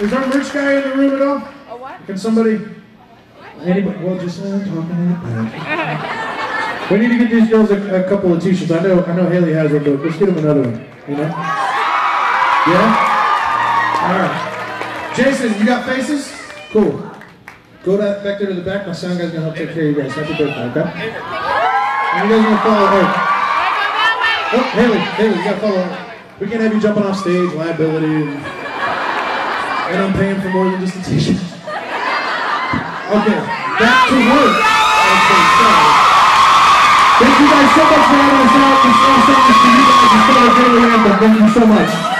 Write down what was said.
Is our merch guy in the room at all? A what? Can somebody, anybody, well, just uh, talking in the back. We need to get these girls a, a couple of t-shirts. I know, I know Haley has one, but let's get them another one. You know? Yeah. All right. Jason, you got faces? Cool. Go that back there to the back. My sound guy's gonna help take care of you guys. Happy birthday, okay? And you guys gonna follow her. Oh, Haley, Haley, you gotta follow her. We can't have you jumping off stage, liability, and, and I'm paying for more than just a t-shirt. Okay, back to work. Okay, sorry. Thank you guys so much for having us out. This last song is for you guys. It's anthem. Thank you so much.